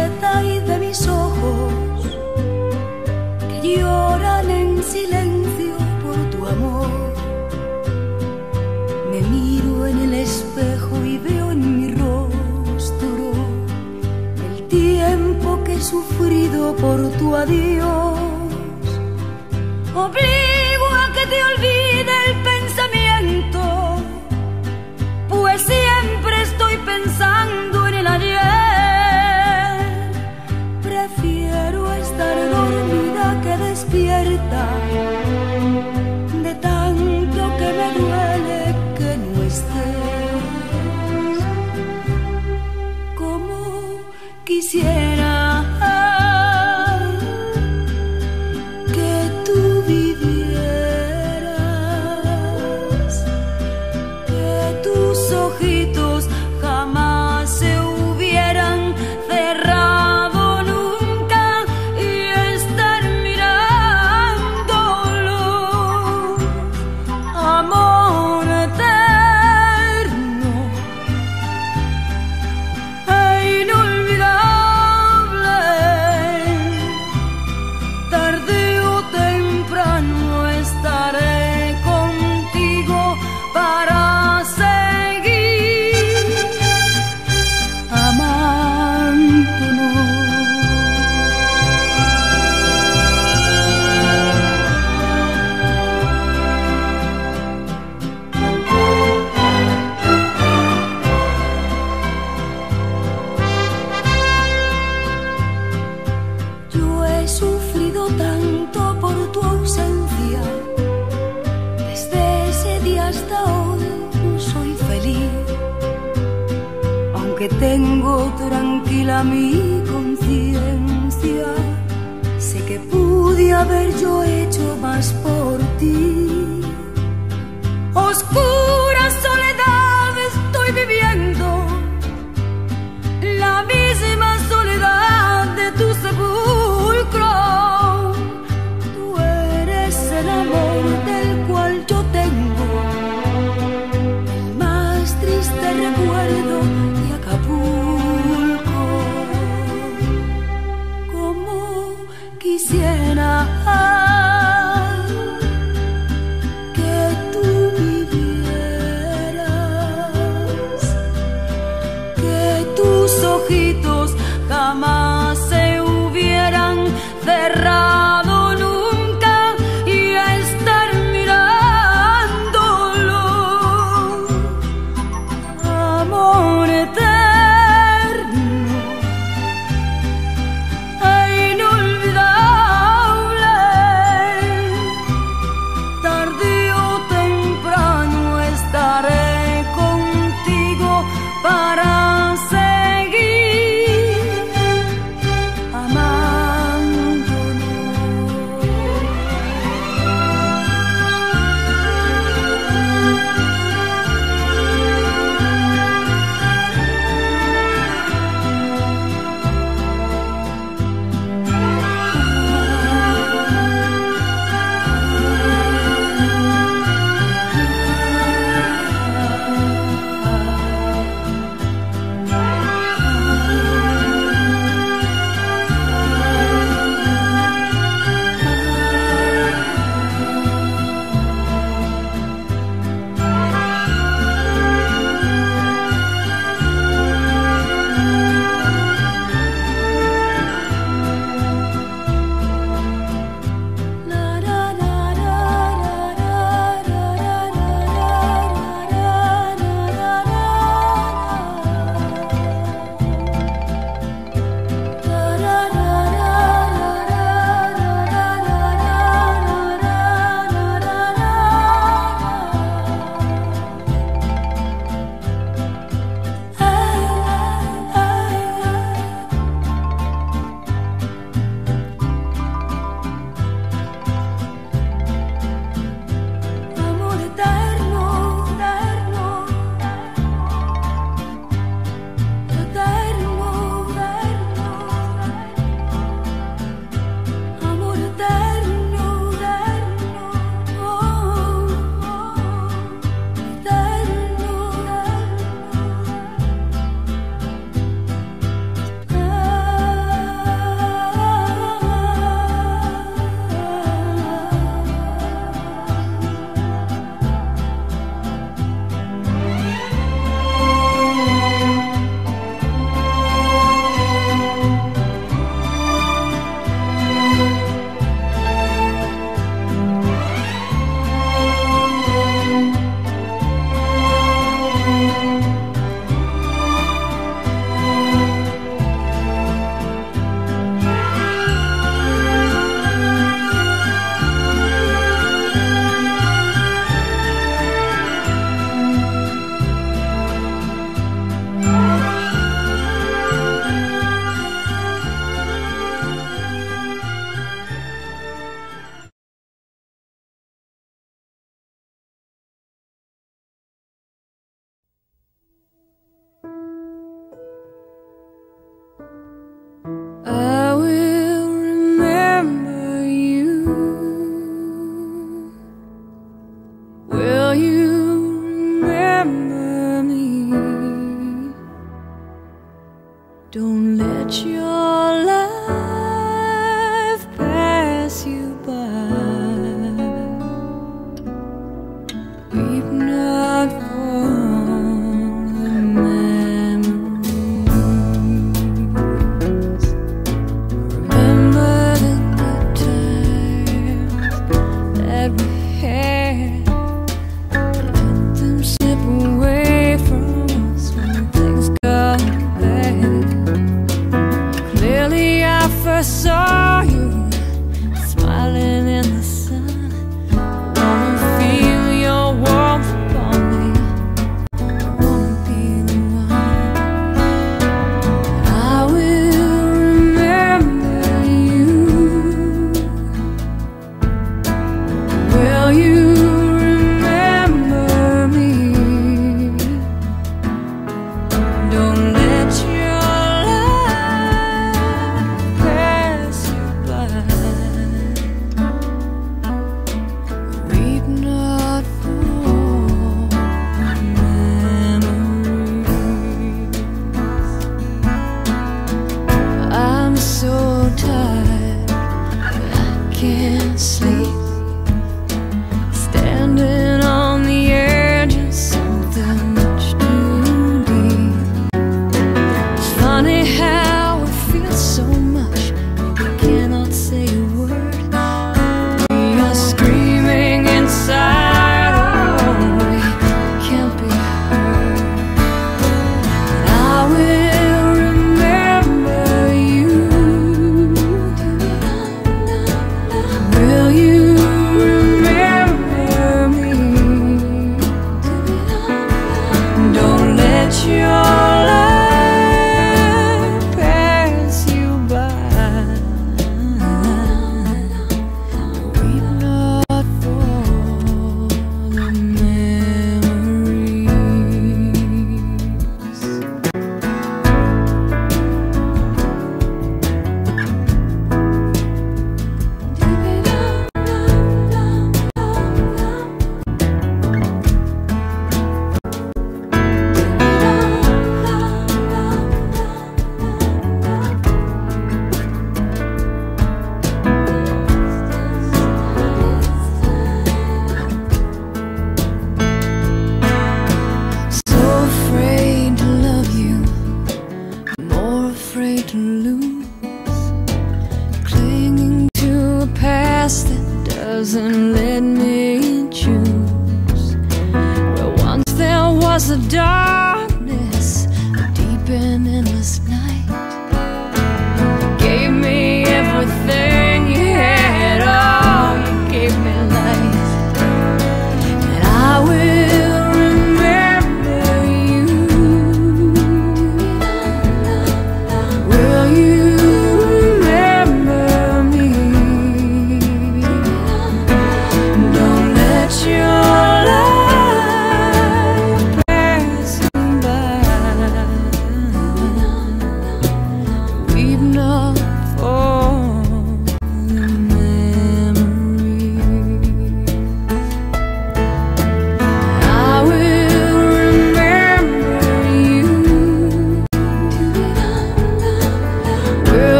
detalle de mis ojos que lloran en silencio por tu amor. Me miro en el espejo y veo en mi rostro el tiempo que he sufrido por tu adiós. Obligo a que te olvides Tengo tranquila mi conciencia, sé que pude haber yo hecho más por ti. Oscuro ojitos jamás. Don't let your can't sleep.